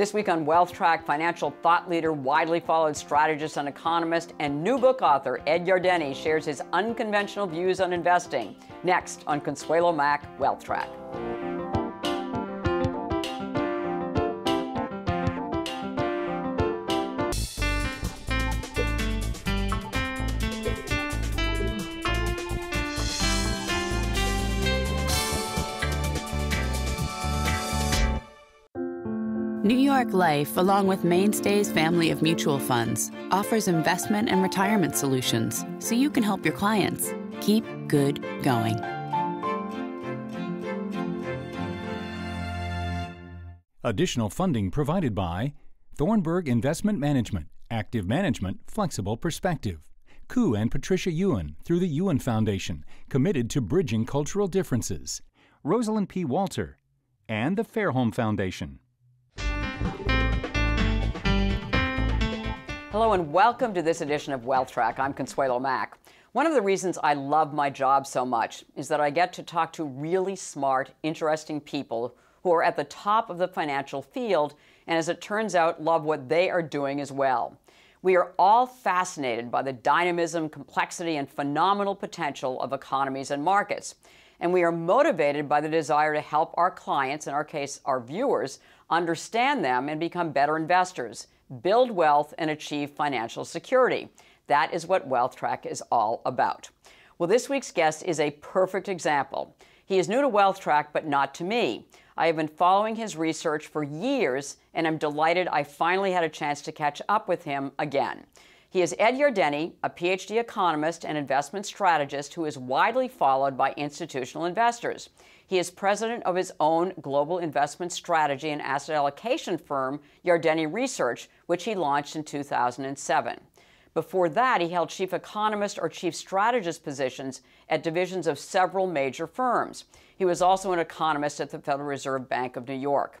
This week on Wealth Track, financial thought leader, widely followed strategist and economist, and new book author Ed Yardeni shares his unconventional views on investing. Next on Consuelo Mack Wealth Track. York Life, along with Mainstay's family of mutual funds, offers investment and retirement solutions so you can help your clients keep good going. Additional funding provided by Thornburg Investment Management, Active Management, Flexible Perspective. Koo and Patricia Yuen through the Yuen Foundation, committed to bridging cultural differences. Rosalind P. Walter and the Fairholme Foundation. Hello and welcome to this edition of Wealth Track. I'm Consuelo Mack. One of the reasons I love my job so much is that I get to talk to really smart, interesting people who are at the top of the financial field and, as it turns out, love what they are doing as well. We are all fascinated by the dynamism, complexity, and phenomenal potential of economies and markets. And we are motivated by the desire to help our clients, in our case, our viewers, understand them and become better investors, build wealth, and achieve financial security. That is what Wealth Track is all about. Well, this week's guest is a perfect example. He is new to Wealth Track, but not to me. I have been following his research for years, and I'm delighted I finally had a chance to catch up with him again. He is Ed Yardeni, a PhD economist and investment strategist who is widely followed by institutional investors. He is president of his own global investment strategy and asset allocation firm, Yardeni Research, which he launched in 2007. Before that, he held chief economist or chief strategist positions at divisions of several major firms. He was also an economist at the Federal Reserve Bank of New York.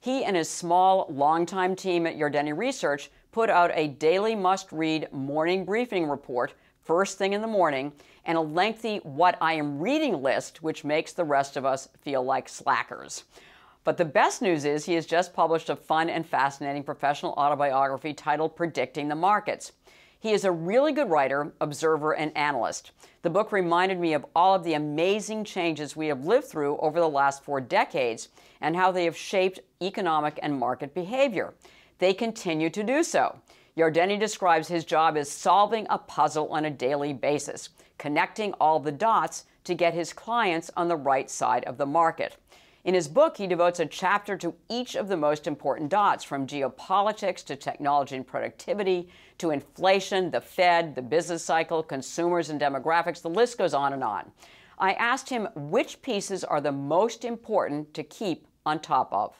He and his small, longtime team at Yardeni Research put out a daily must read morning briefing report first thing in the morning and a lengthy What I Am Reading list, which makes the rest of us feel like slackers. But the best news is he has just published a fun and fascinating professional autobiography titled Predicting the Markets. He is a really good writer, observer, and analyst. The book reminded me of all of the amazing changes we have lived through over the last four decades and how they have shaped economic and market behavior. They continue to do so. Yardeni describes his job as solving a puzzle on a daily basis, connecting all the dots to get his clients on the right side of the market. In his book, he devotes a chapter to each of the most important dots, from geopolitics to technology and productivity to inflation, the Fed, the business cycle, consumers and demographics. The list goes on and on. I asked him which pieces are the most important to keep on top of.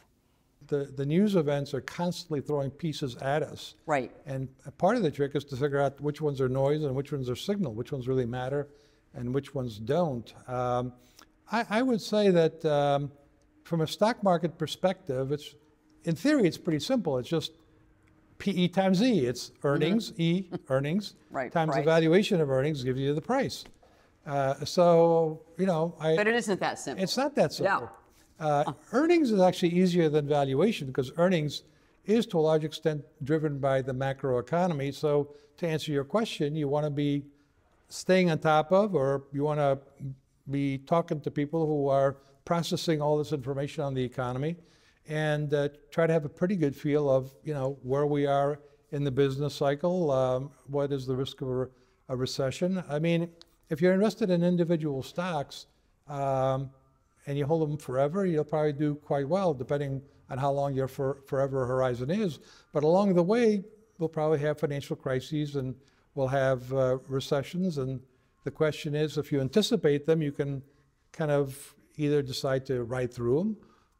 The, the news events are constantly throwing pieces at us. Right. And part of the trick is to figure out which ones are noise and which ones are signal, which ones really matter and which ones don't. Um, I, I, would say that um, from a stock market perspective, it's in theory it's pretty simple. It's just PE times E. It's earnings, mm-hmm. E earnings right, times price. the valuation of earnings gives you the price. Uh, so you know, I, but it isn't that simple. It's not that simple. No. Uh, earnings is actually easier than valuation because earnings is to a large extent driven by the macroeconomy. So to answer your question, you want to be staying on top of, or you want to be talking to people who are processing all this information on the economy and uh, try to have a pretty good feel of you know where we are in the business cycle, um, what is the risk of a, a, recession. I mean, if you're invested in individual stocks um, and you hold them forever, you'll probably do quite well, depending on how long your for, forever horizon is. But along the way, we'll probably have financial crises and we'll have uh, recessions. And the question is, if you anticipate them, you can kind of either decide to ride through them,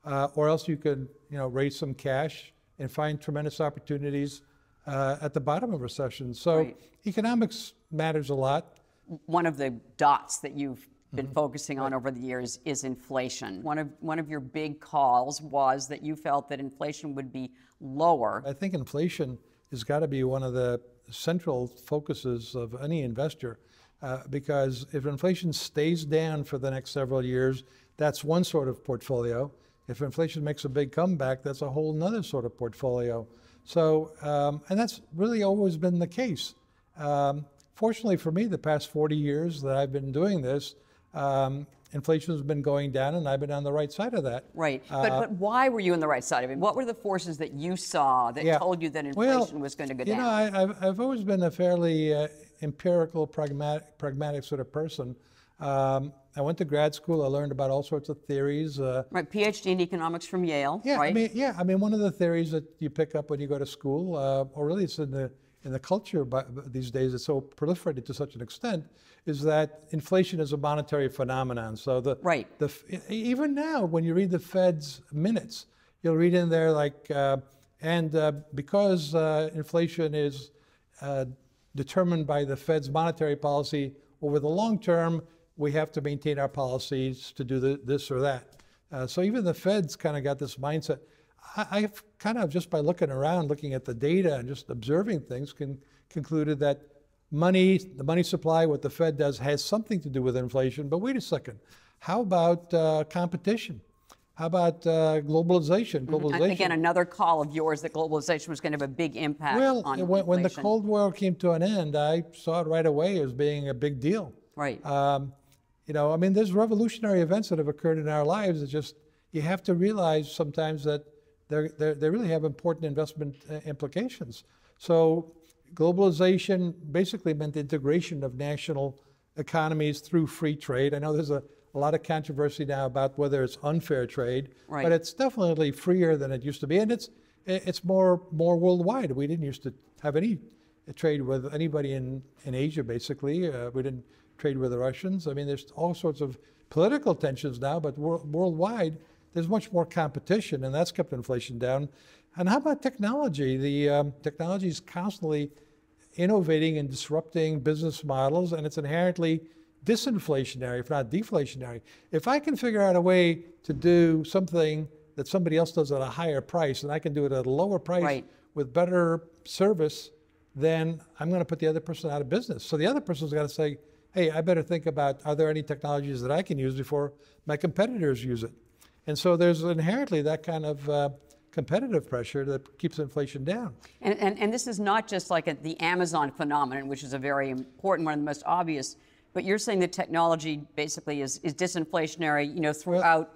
uh, or else you can, you know, raise some cash and find tremendous opportunities uh, at the bottom of recession. So right. economics matters a lot. One of the dots that you've been mm-hmm. focusing on over the years is inflation. One of one of your big calls was that you felt that inflation would be lower. I think inflation has got to be one of the central focuses of any investor. Uh, because if inflation stays down for the next several years, that's one sort of portfolio. If inflation makes a big comeback, that's a whole nother sort of portfolio. So, um, and that's really always been the case. Um, fortunately for me, the past 40 years that I've been doing this, um, inflation has been going down, and I've been on the right side of that. Right. But, Uh, but why were you on the right side of it? What were the forces that you saw that Yeah. told you that Well, inflation was going to go down? you know, I, I've, I've always been a fairly uh, empirical, pragmatic, pragmatic sort of person. Um, I went to grad school. I learned about all sorts of theories. Uh, right. PhD in economics from Yale. yeah, right. I mean, yeah, I mean, one of the theories that you pick up when you go to school, uh, or really it's in the in the culture but these days, it's so proliferated to such an extent, is that inflation is a monetary phenomenon. So the Right. the even now when you read the Fed's minutes, you'll read in there like, uh, and uh, because uh, inflation is uh, determined by the Fed's monetary policy over the long term, we have to maintain our policies to do the, this or that. Uh, so even the Fed's kind of got this mindset. I, I've kind of just by looking around, looking at the data and just observing things, can, concluded that money, the money supply, what the Fed does, has something to do with inflation. But wait a second, how about uh, competition? How about uh, globalization? Globalization. And Again, another call of yours that globalization was going to have a big impact Well, on when, when the. Cold War came to an end, I saw it right away as being a big deal. Right. Um, you know, I mean, there's revolutionary events that have occurred in our lives. It's just you have to realize sometimes that they're, they're, they really have important investment uh, implications. So, globalization basically meant the integration of national economies through free trade. I know there's a, a lot of controversy now about whether it's unfair trade, Right. but it's definitely freer than it used to be, and it's it's more more worldwide. We didn't used to have any trade with anybody in, in Asia, basically. Uh, we didn't trade with the Russians. I mean, there's all sorts of political tensions now, but wor- worldwide, there's much more competition, and that's kept inflation down. And how about technology? The um, technology is constantly innovating and disrupting business models, and it's inherently disinflationary, if not deflationary. If I can figure out a way to do something that somebody else does at a higher price, and I can do it at a lower price Right. with better service, then I'm going to put the other person out of business. So the other person's got to say, hey, I better think about are there any technologies that I can use before my competitors use it? And so there's inherently that kind of uh, competitive pressure that keeps inflation down. And, and, and this is not just like a, the Amazon phenomenon, which is a very important one, and the most obvious, but you're saying that technology basically is, is disinflationary, you know, throughout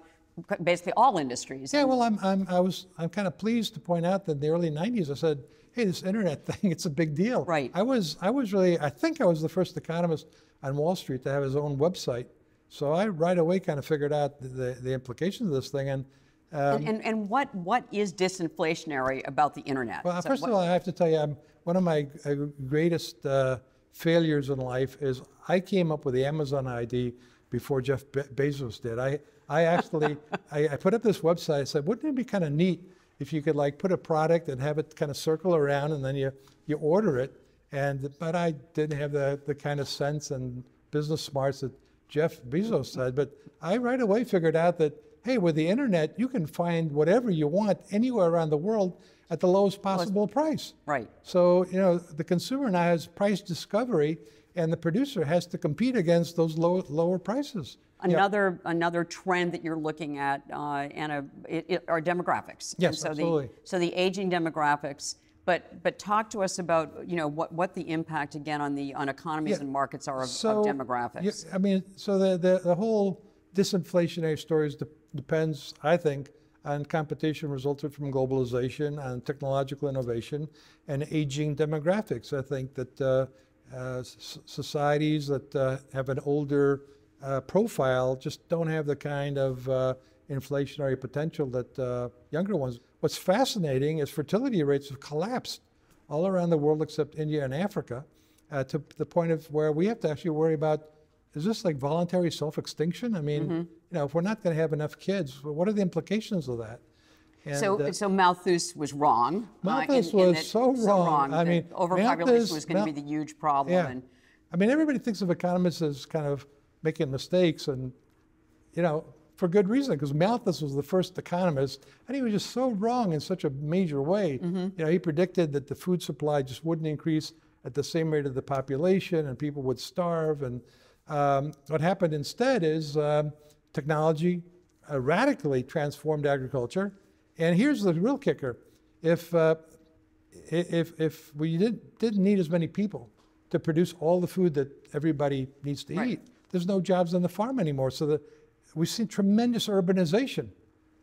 basically all industries. Yeah, well, I'm, I'm, I was, I'm kind of pleased to point out that in the early 90s, I said, hey, this internet thing, it's a big deal. Right. I was, I was really, I think I was the first economist on Wall Street to have his own website. So I right away kind of figured out the, the, the implications of this thing. And, um, and, and, and what, what is disinflationary about the internet? well, So first what- of all, I have to tell you, I'm, one of my uh, greatest uh, failures in life is I came up with the Amazon ID before Jeff Be- Bezos did. I, I actually, I, I put up this website. I said, wouldn't it be kind of neat if you could like put a product and have it kind of circle around and then you, you order it. And, but I didn't have the, the kind of sense and business smarts that Jeff Bezos said, But I right away figured out that, hey, with the internet, you can find whatever you want anywhere around the world at the lowest possible price. Right. So, you know, the consumer now has price discovery and the producer has to compete against those low, lower prices. Yeah. Another another trend that you're looking at, uh, Anna, it, it, are demographics. Yes, and so absolutely. The, so the aging demographics. But but talk to us about you know what, what the impact again on the on economies Yeah. and markets are of, So, of yeah, demographics. I mean, so the, the, the whole disinflationary story de- depends, I think, on competition resulted from globalization, and technological innovation, and aging demographics. I think that uh, uh, s- societies that uh, have an older uh, profile just don't have the kind of uh, inflationary potential that uh, younger ones. What's fascinating is fertility rates have collapsed all around the world except India and Africa, uh, to the point of where we have to actually worry about is this like voluntary self-extinction? I mean, Mm-hmm. you know, if we're not going to have enough kids, what are the implications of that? And, so uh, so Malthus was wrong. uh, Malthus in- in was that- so wrong. I mean, overpopulation Malthus- was going to Mal- be the huge problem. yeah. And I mean, everybody thinks of economists as kind of making mistakes, and you know, for good reason, because Malthus was the first economist, and he was just so wrong in such a major way. Mm-hmm. You know, he predicted that the food supply just wouldn't increase at the same rate of the population, and people would starve. And um, what happened instead is um, technology, uh, radically transformed agriculture. And here's the real kicker: if uh, if if we didn't didn't need as many people to produce all the food that everybody needs to Right. eat, there's no jobs on the farm anymore. So that we've seen tremendous urbanization.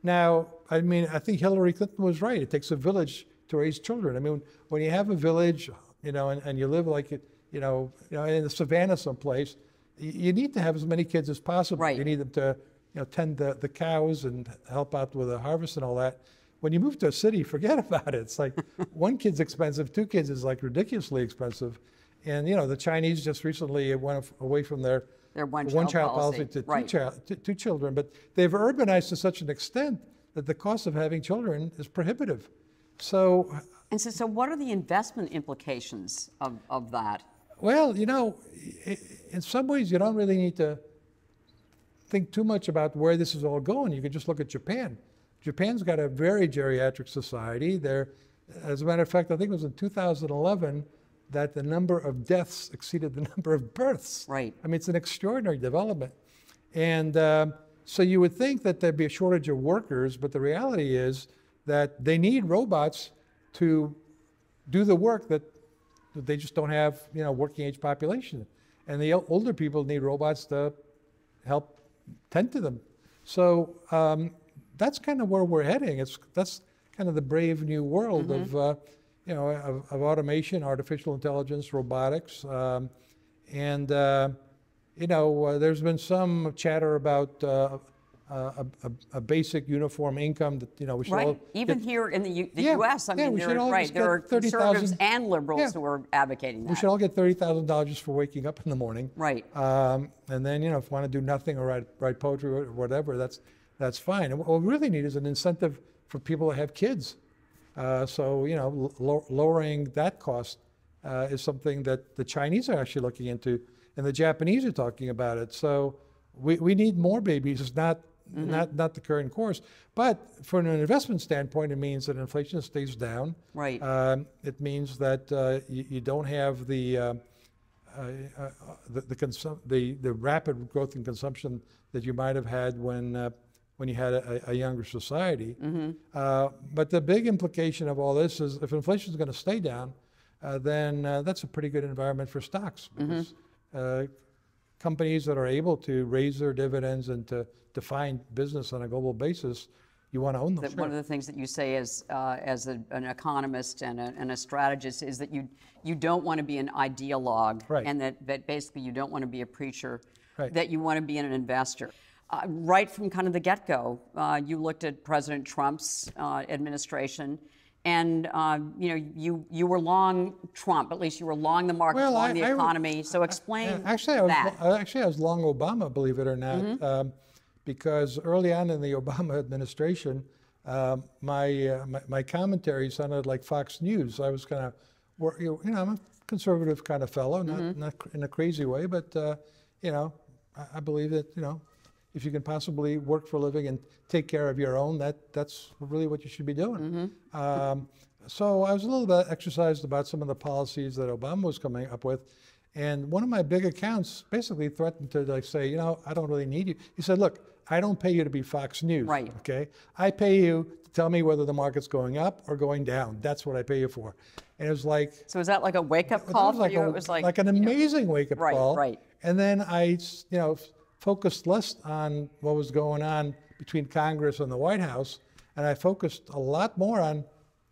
Now, I mean, I think Hillary Clinton was right. It takes a village to raise children. I mean, when you have a village, you know, and, and you live like it, you know, you know, in the savannah someplace, you need to have as many kids as possible. Right. You need them to, you know, tend the, the cows and help out with the harvest and all that. When you move to a city, forget about it. It's like one kid's expensive, two kids is like ridiculously expensive. And you know, the Chinese just recently went away from their Their one-child policy, to right. two, child, two, two children, but they've urbanized to such an extent that the cost of having children is prohibitive. So, And so, so what are the investment implications of, of that? well, you know, in some ways, you don't really need to think too much about where this is all going. You can just look at Japan. Japan's got a very geriatric society. There, as a matter of fact, I think it was in 2011 that the number of deaths exceeded the number of births. Right. I mean, it's an extraordinary development. And um, so you would think that there'd be a shortage of workers, but the reality is that they need robots to do the work that, that they just don't have, you know, working age population. And the older people need robots to help tend to them. So um, that's kind of where we're heading. It's that's kind of the brave new world of uh, you know of, of automation, artificial intelligence, robotics, um, and uh, you know uh, there's been some chatter about. Uh, a, a, a basic uniform income that you know we should all Right. Even get- here in the, U, the Yeah, U.S., I yeah, mean, we there, all right, there are 30,000 conservatives and liberals Yeah. who are advocating that. we should all get thirty thousand dollars just for waking up in the morning. Right. Um, and then you know if you want to do nothing or write write poetry or whatever, that's that's fine. And what we really need is an incentive for people to have kids. Uh, so you know lo- lowering that cost uh, is something that the Chinese are actually looking into, and the Japanese are talking about it. So we, we need more babies. It's not. Not, not the current course, but from an investment standpoint, it means that inflation stays down. Right. Um, it means that uh, you, you don't have the, uh, uh, uh, the, the, the, the rapid growth in consumption that you might have had when, uh, when you had a, a younger society. Uh, but the big implication of all this is if inflation is going to stay down, uh, then uh, that's a pretty good environment for stocks because uh, companies that are able to raise their dividends and to define business on a global basis, you want to own them. that one of the things that you say as uh, as a, an economist and a, and a strategist is that you you don't want to be an ideologue, Right. and that, that basically you don't want to be a preacher, Right. that you want to be an investor. Uh, right from kind of the get-go, uh, you looked at President Trump's uh, administration, and uh, you know you you were long Trump. At least you were long the market, Well, long I- the I economy. so explain actually, I was, that. actually, I was long Obama, believe it or not, um, because early on in the Obama administration, um, my, uh, my my commentary sounded like Fox News. I was kind of, you know, I'm a conservative kind of fellow, not not in a crazy way, but uh, you know, I, I believe that you know, if you can possibly work for a living and take care of your own, that that's really what you should be doing. Um, so I was a little bit exercised about some of the policies that Obama was coming up with. And one of my big accounts basically threatened to like say, you know, I don't really need you. He said, look, I don't pay you to be Fox News. Right. Okay. I pay you to tell me whether the market's going up or going down. That's what I pay you for. And it was like, so is that like a wake-up call for like you? a- it was like like an you know, amazing wake-up Right, call. right. Right. And then I, you know, focused less on what was going on between Congress and the White House, and I focused a lot more on,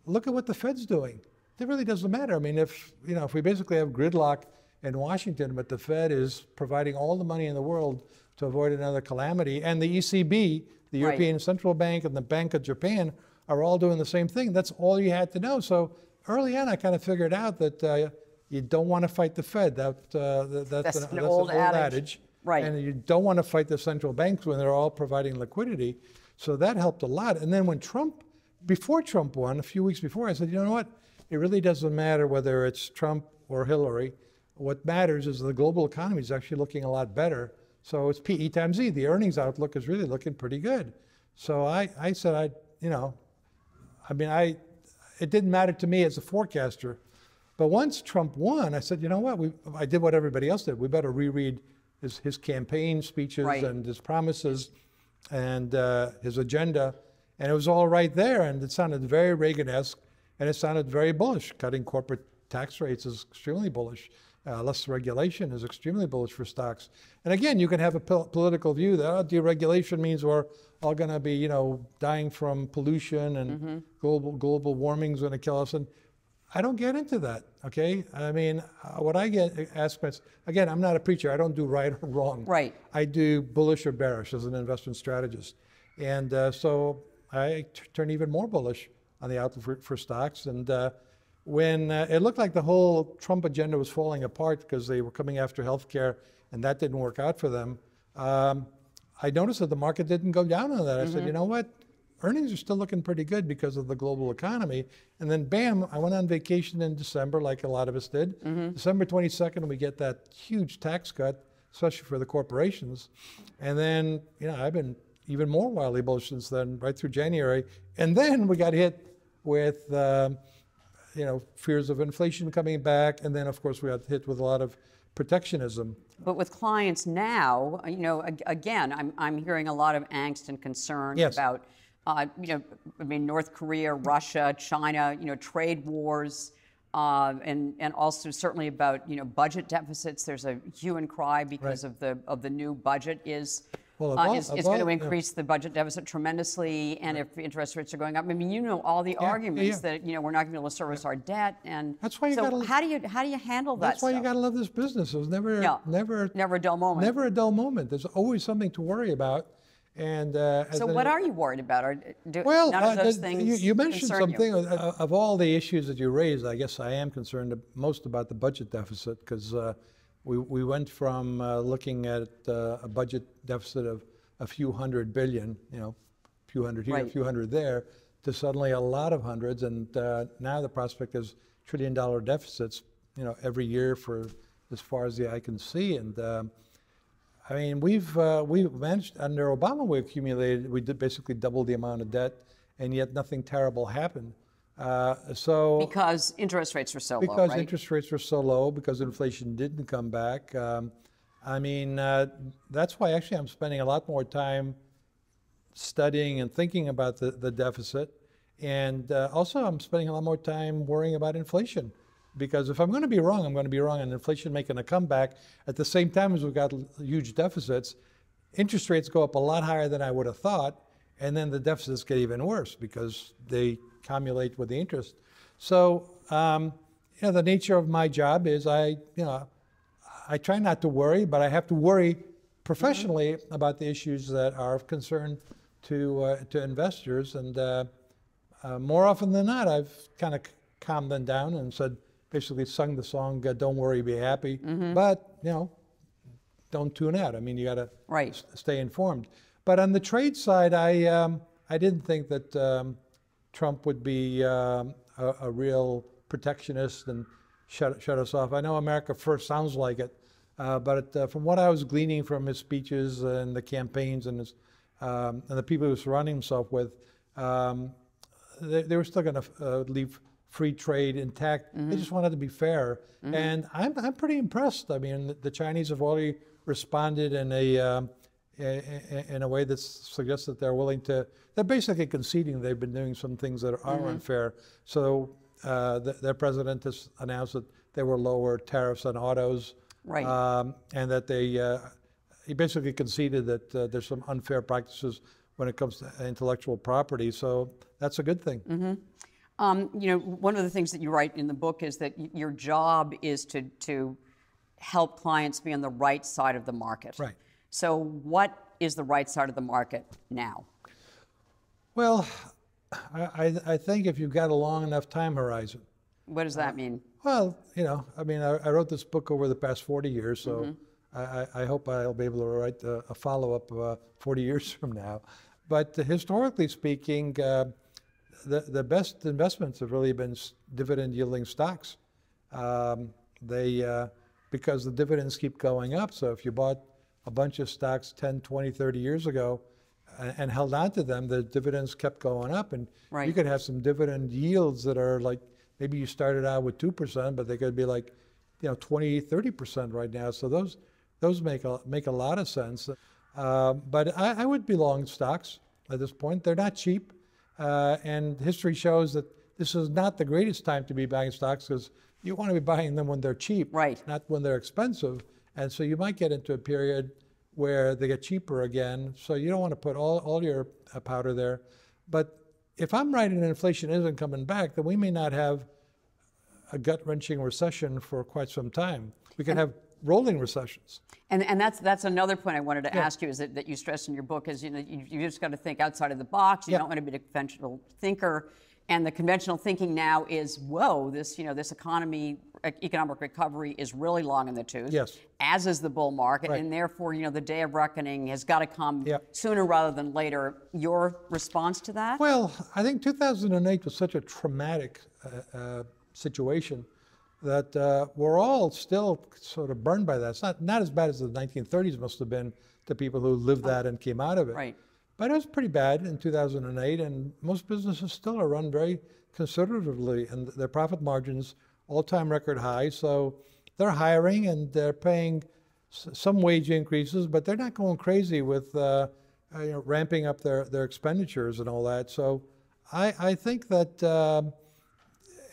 look at what the Fed's doing. It really doesn't matter. I mean, if you know, if we basically have gridlock in Washington, but the Fed is providing all the money in the world to avoid another calamity, and the ECB, the Right. European Central Bank, and the Bank of Japan are all doing the same thing. That's all you had to know. So early on, I kind of figured out that uh, you don't want to fight the Fed. That, uh, that that's, That's an old adage. Right. And you don't want to fight the central banks when they're all providing liquidity. So that helped a lot. And then when Trump, before Trump won, a few weeks before, I said, you know what? It really doesn't matter whether it's Trump or Hillary. What matters is the global economy is actually looking a lot better. So it's PE times E. The earnings outlook is really looking pretty good. So I, I said, I, you know, I mean, I, it didn't matter to me as a forecaster. But once Trump won, I said, you know what? We, I did what everybody else did. We better reread his, his campaign speeches Right. and his promises. and uh, his agenda, and it was all right there, and it sounded very Reagan-esque, and it sounded very bullish. Cutting corporate tax rates is extremely bullish. Uh, less regulation is extremely bullish for stocks. And again, you can have a pol- political view that oh, deregulation means we're all going to be, you know, dying from pollution and Mm-hmm. global global warming is going to kill us. And I don't get into that. Okay, I mean, uh, what I get asked is again, I'm not a preacher. I don't do right or wrong. Right. I do bullish or bearish as an investment strategist, and uh, so I turn even more bullish on the outlook for, for stocks. And uh, when uh, it looked like the whole Trump agenda was falling apart because they were coming after healthcare, and that didn't work out for them, um, I noticed that the market didn't go down on that. I said, you know what? Earnings are still looking pretty good because of the global economy. And then, bam, I went on vacation in December, like a lot of us did. December 22nd, we get that huge tax cut, especially for the corporations. And then, you know, I've been even more wildly bullish since then, right through January. And then we got hit with, um, you know, fears of inflation coming back. And then, of course, we got hit with a lot of protectionism. But with clients now, you know, again, I'm, I'm hearing a lot of angst and concern Yes. about, uh, you know, I mean, North Korea, Russia, China, you know, trade wars, uh, and and also certainly about you know budget deficits. There's a hue and cry because Right. of the of the new budget is. Well, uh, is, is going to yeah. increase the budget deficit tremendously, and if interest rates are going up, I mean, you know all the yeah, arguments yeah. that you know we're not going to be able to service our debt, and That's why you so gotta- how do you how do you handle that? That's why you got to love this business. It was never, Yeah. never, Never a dull moment. never a dull moment. There's always something to worry about. And uh, So what are you worried about? Or do Well, none uh, of those the- things you, you mentioned something You? uh, of all the issues that you raised. I guess I am concerned most about the budget deficit because uh, we we went from uh, looking at uh, a budget deficit of a few hundred billion, you know, a few hundred here, a few hundred there, to suddenly a lot of hundreds, and uh, now the prospect is trillion dollar deficits, you know, every year for as far as the eye can see, and. Um, I mean, we've uh, we've managed under Obama. We accumulated. We did basically doubled the amount of debt, and yet nothing terrible happened. Uh, so because interest rates are so low, because right? interest rates were so low, because inflation didn't come back. Um, I mean, uh, that's why actually I'm spending a lot more time studying and thinking about the, the deficit. And uh, also, I'm spending a lot more time worrying about inflation. Because if I'm going to be wrong, I'm going to be wrong on inflation making a comeback at the same time as we've got huge deficits. Interest rates go up a lot higher than I would have thought, and then the deficits get even worse because they accumulate with the interest. So, um, you know, the nature of my job is I, you know, I try not to worry, but I have to worry professionally about the issues that are of concern to uh, to investors. And uh, uh, more often than not, I've kind of calmed them down and said, basically, sung the song uh, "Don't worry, be happy," but you know, don't tune out. I mean, you got to Right. stay informed. But on the trade side, I um, I didn't think that um, Trump would be um, a, a real protectionist and shut shut us off. I know America First sounds like it, uh, but uh, from what I was gleaning from his speeches and the campaigns and his um, and the people he was surrounding himself with, um, they, they were still going to uh, leave free trade intact. They just wanted to be fair, and I'm I'm pretty impressed. I mean, the, the Chinese have already responded in a um, i- i- in a way that suggests that they're willing to. They're basically conceding they've been doing some things that are unfair. So uh, the, their president has announced that they will lower tariffs on autos, Right. um, and that they uh, he basically conceded that uh, there's some unfair practices when it comes to intellectual property. So that's a good thing. Um, you know, one of the things that you write in the book is that y- your job is to to help clients be on the right side of the market. Right. So, what is the right side of the market now? Well, I, I, I think if you've got a long enough time horizon, What does that mean? Well, you know, I mean, I, I wrote this book over the past 40 years, so I, I, I hope I'll be able to write a, a follow up uh, 40 years from now. But historically speaking, uh, the, the best investments have really been dividend yielding stocks. Um, they, uh, because the dividends keep going up. So if you bought a bunch of stocks 10, 20, 30 years ago and, and held on to them, the dividends kept going up. And you Right. could have some dividend yields that are like maybe you started out with 2%, but they could be like, you know, 20, 30% right now. So those those make a, make a lot of sense. Uh, but I, I, would be long stocks at this point. They're not cheap. Uh, and history shows that this is not the greatest time to be buying stocks because you want to be buying them when they're cheap, right. not when they're expensive. And so you might get into a period where they get cheaper again. So you don't want to put all, all your uh, powder there. But if I'm right and inflation isn't coming back, then we may not have a gut wrenching recession for quite some time. We can have rolling recessions. And, and that's that's another point I wanted to yeah. ask you is that, that you stress in your book is you know you, you just got to think outside of the box. You yeah. don't want to be a conventional thinker. And the conventional thinking now is, whoa, this you know this economy economic recovery is really long in the tooth. Yes. As is the bull market, right. and therefore you know the day of reckoning has got to come yep. sooner rather than later. Your response to that? Well, I think 2008 was such a traumatic uh, uh, situation that uh, we're all still sort of burned by that. It's not, not as bad as the 1930s must have been to people who lived that and came out of it. Right. But it was pretty bad in 2008, and most businesses still are run very conservatively, and their profit margins all-time record high. So they're hiring and they're paying some wage increases, but they're not going crazy with uh, uh, you know, ramping up their, their expenditures and all that. So I, I think that. Um,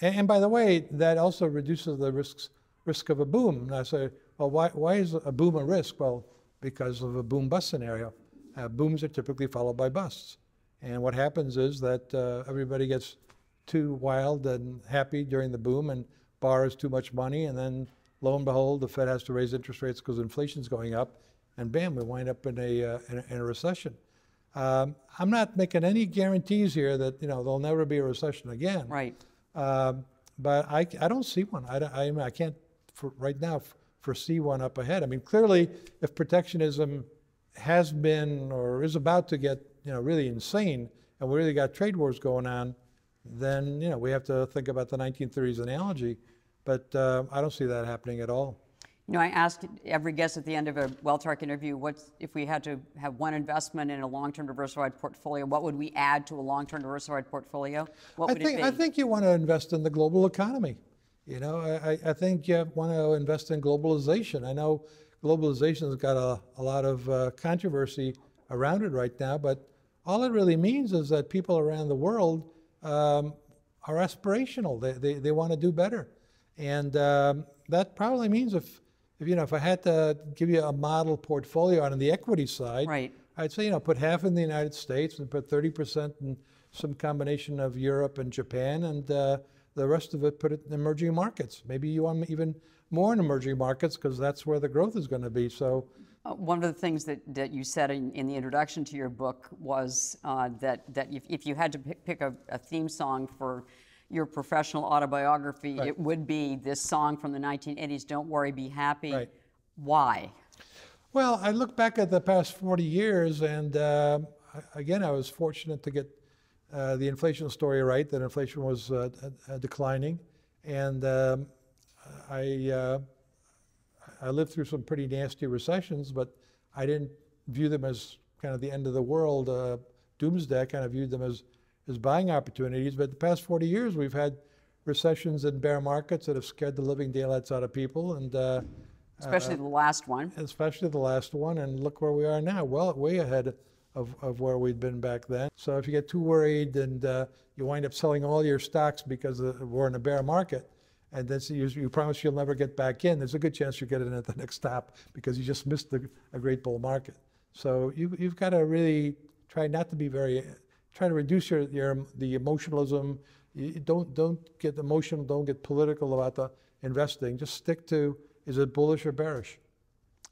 and by the way, that also reduces the risks risk of a boom. And I say, well, why, why is a boom a risk? Well, because of a boom bust scenario. Uh, booms are typically followed by busts. And what happens is that uh, everybody gets too wild and happy during the boom and borrows too much money. And then lo and behold, the Fed has to raise interest rates because inflation's going up. And bam, we wind up in a, uh, in, a in a, recession. Um, I'm not making any guarantees here that you know there'll never be a recession again. Right. Um, but I, I don't see one. I, I, I can't, for right now, foresee one up ahead. I mean, clearly, if protectionism has been or is about to get you know really insane, and we really got trade wars going on, then you know we have to think about the 1930s analogy. But uh, I don't see that happening at all. You know, I ask every guest at the end of a WealthTrack interview, what's if we had to have one investment in a long-term diversified portfolio, what would we add to a long-term diversified portfolio? What would I think, it be? I think you want to invest in the global economy. You know, I, I think you want to invest in globalization. I know globalization has got a, a lot of uh, controversy around it right now, but all it really means is that people around the world um, are aspirational. They, they, they want to do better. And um, that probably means if if you know if I had to give you a model portfolio on the equity side, right. I'd say you know put half in the United States and put 30% in some combination of Europe and Japan, and uh, the rest of it put it in emerging markets. Maybe you want even more in emerging markets because that's where the growth is going to be. So. Uh, one of the things that, that you said in, in the introduction to your book was uh, that, that if, if you had to pick, pick a, a theme song for your professional autobiography, right. it would be this song from the 1980s, Don't Worry, Be Happy. Right. Why? Well, I look back at the past 40 years, and uh, again, I was fortunate to get uh, the inflation story right, that inflation was uh, uh declining. And um, I, uh, I lived through some pretty nasty recessions, but I didn't view them as kind of the end of the world uh, doomsday. I kind of viewed them as as buying opportunities. But the past 40 years, we've had recessions and bear markets that have scared the living daylights out of people. And uh, especially uh, the last one. Especially the last one. And look where we are now, well, way ahead of, of where we'd been back then. So if you get too worried and uh, you wind up selling all your stocks because we're in a bear market, and then you, you, promise you'll never get back in, there's a good chance you get in at the next stop because you just missed the, a great bull market. So you, you've got to really try not to be very try to reduce your, your the emotionalism. You don't don't get emotional. Don't get political about the investing. Just stick to is it bullish or bearish.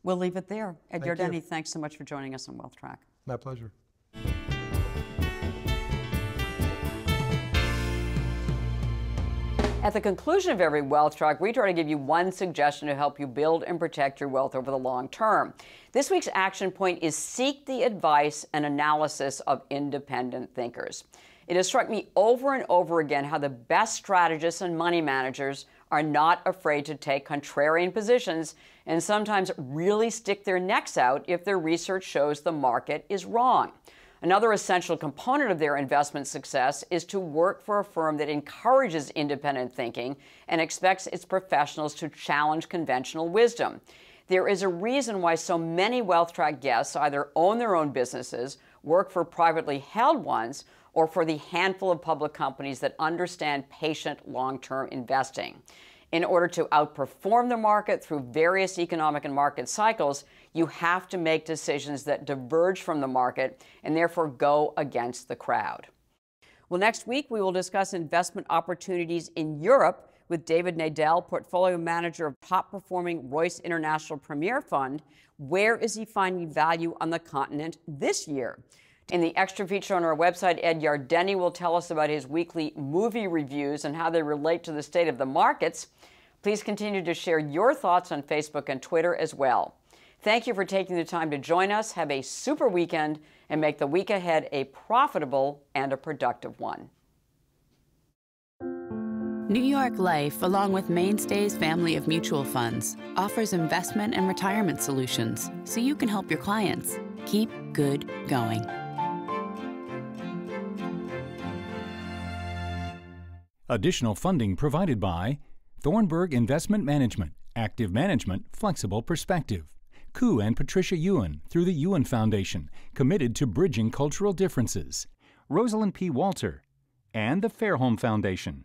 We'll leave it there. Ed Thank Yardeni, thanks so much for joining us on Wealth Track. My pleasure. At the conclusion of every WealthTrack, we try to give you one suggestion to help you build and protect your wealth over the long term. This week's action point is seek the advice and analysis of independent thinkers. It has struck me over and over again how the best strategists and money managers are not afraid to take contrarian positions and sometimes really stick their necks out if their research shows the market is wrong. Another essential component of their investment success is to work for a firm that encourages independent thinking and expects its professionals to challenge conventional wisdom. There is a reason why so many Wealth Track guests either own their own businesses, work for privately held ones, or for the handful of public companies that understand patient long term investing. In order to outperform the market through various economic and market cycles, you have to make decisions that diverge from the market and therefore go against the crowd. Well, next week we will discuss investment opportunities in Europe with David Nadel, portfolio manager of top performing Royce International Premier Fund. Where is he finding value on the continent this year? In the extra feature on our website, Ed Yardeni will tell us about his weekly movie reviews and how they relate to the state of the markets. Please continue to share your thoughts on Facebook and Twitter as well. Thank you for taking the time to join us. Have a super weekend and make the week ahead a profitable and a productive one. New York Life, along with Mainstay's family of mutual funds, offers investment and retirement solutions so you can help your clients keep good going. Additional funding provided by Thornburg Investment Management, Active Management, Flexible Perspective. Koo and Patricia Yuen through the Yuen Foundation, committed to bridging cultural differences. Rosalind P. Walter and the Fairholme Foundation.